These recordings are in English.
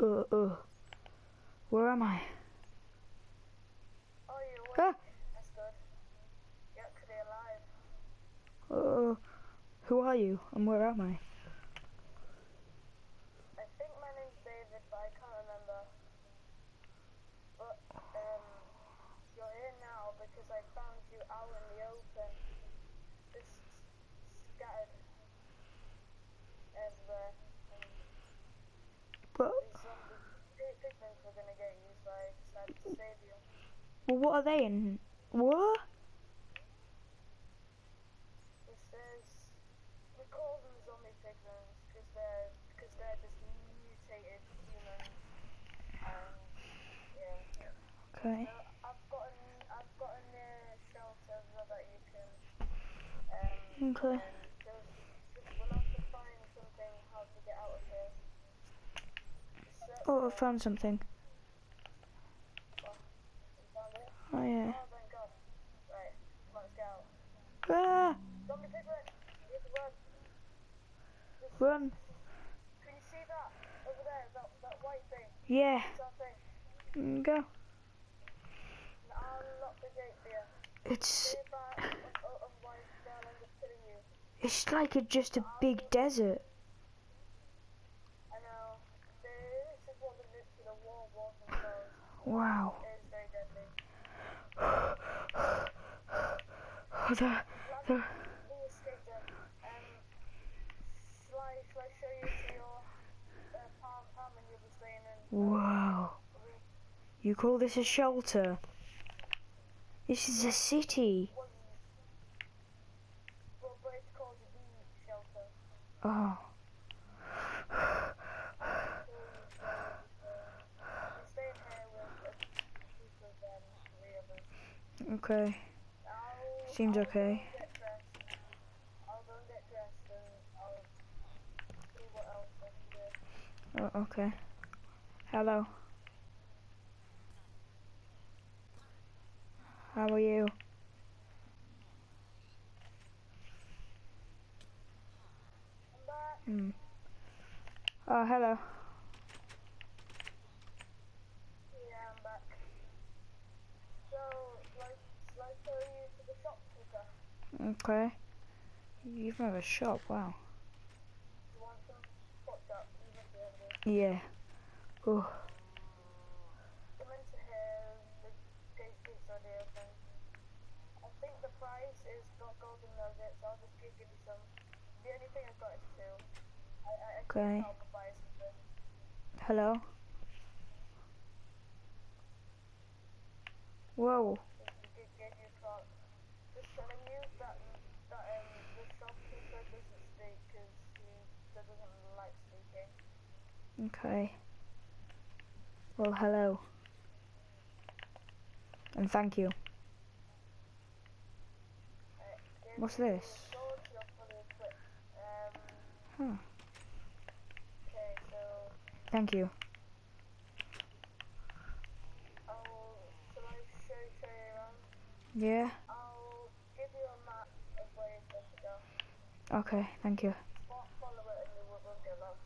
Uh, uh. Where am I? Oh, you're awake. Ah! That's good. You're actually alive. Uh, who are you? And where am I? I think my name's David, but I can't remember. But, um, you're here now because I found you out in the open. Just scattered everywhere. And But, these zombie pig- pigmen were gonna get you, so I decided to save you. well, what are they in? What? It says, we call them zombie pigmen because they're, cause they're just mutated humans. And, yeah. Okay. So I've got an, I've got a near shelter so that you can. Um, Okay. and just, just we'll have to find something how to get out of here. So, Oh, I found something. oh, you found it? Oh, yeah. Oh, thank God. Right, let's get. Ah! Zombie piglet, you have to run. Can you see that over there? That that white thing. Yeah. Thing. Mm, Go. I'll lock the gate for you. It's it's like a, just a big desert. I be staying in? Um, wow. You call this a shelter? This is a city. One, well, but it's called the bee shelter. Oh. Uh, we stay in here with a group of them, three of us. Okay. Seems okay. Oh, okay. Hello. How are you? Hmm. Oh, hello. Yeah, I'm back. So, shall I, shall I show you to the shopkeeper? Okay. You even have a shop, wow. Yeah. Oh, Okay. hello. Whoa. Just to give, give you a call. Just telling you that, that um, the shopkeeper doesn't speak because he doesn't like speaking. Okay. Well, hello. And thank you. Uh, What's this? sword, you're fully equipped. Um, Huh. okay, so Thank you. I'll, shall I show, show you around? Yeah. I'll give you a map of where you're supposed to go. Okay. Thank you. Fo- Follow it and you won't get lost.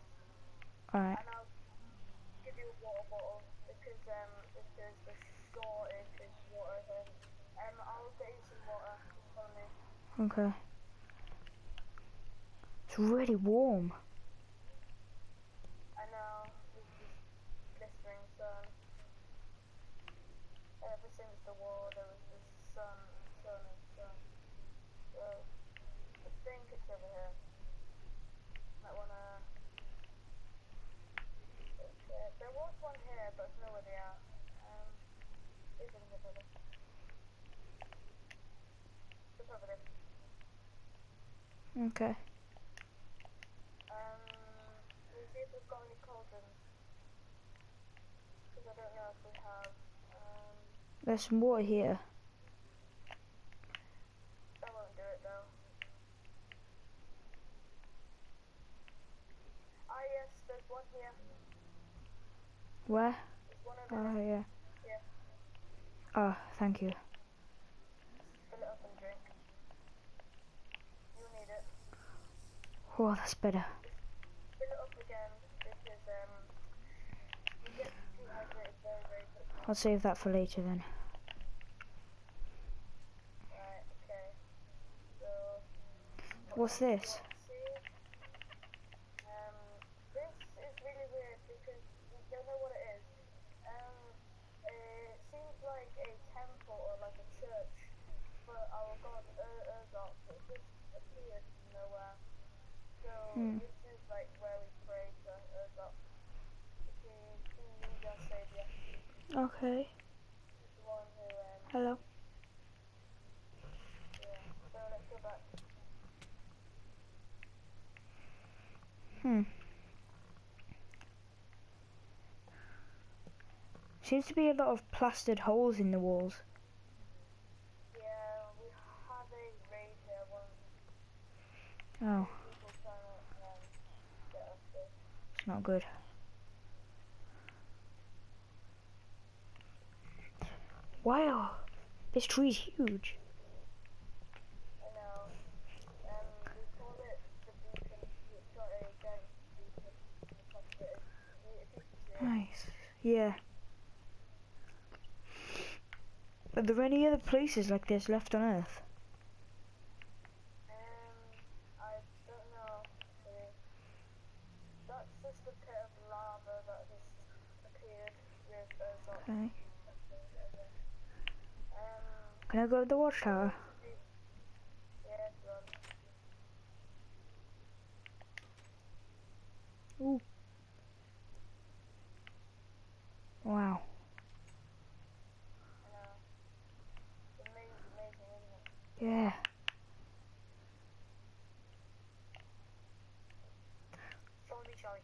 All right. And I'll give you a water bottle because because the shortage is water here. I'll get you some water. Follow me. Okay. It's really warm. I know this is blistering sun. Ever since the war, there was just sun, sun, sun. I think it's over here. Might wanna. There was one here, but they are. Um, it's over there. It's over there. Okay. Um, we'll see if we've got any cauldrons. Because I don't know if we have. Um, There's some water here. that won't do it though. Ah yes, there's one here. Where? Oh yeah. Yeah, Oh, thank you. Oh, that's better. Um. I'll save that for later then. What's this? see, um, this is really weird because we don't know what it is. Um, it seems like a temple or like a church for our god Ur- just appeared from nowhere. So Hmm. this is like where we pray to savior. Okay. Who, um, Hello. yeah. So let's go back. Hmm. Seems to be a lot of plastered holes in the walls. Yeah, we had a raid here once. Oh, People trying to um, get us to it's not good. Wow, this tree's huge. I know. Um, we call it the beacon. It's got a giant beacon on the top of it. If you can see huge. Nice. Yeah. Are there any other places like this left on Earth? Um, I don't know. Really. That's just a pit of lava that just appeared with Ozok. Okay. Um, Can I go to the watchtower? Ooh. Wow. I know. It's amazing, amazing, isn't it? Yeah. Follow me, Charlie.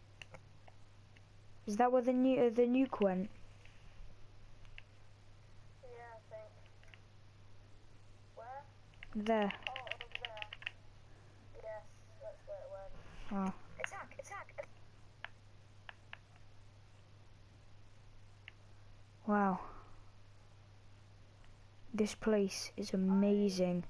Is that where the new uh, the nuke went? Yeah, I think. Where? There. Oh. Wow. This place is amazing.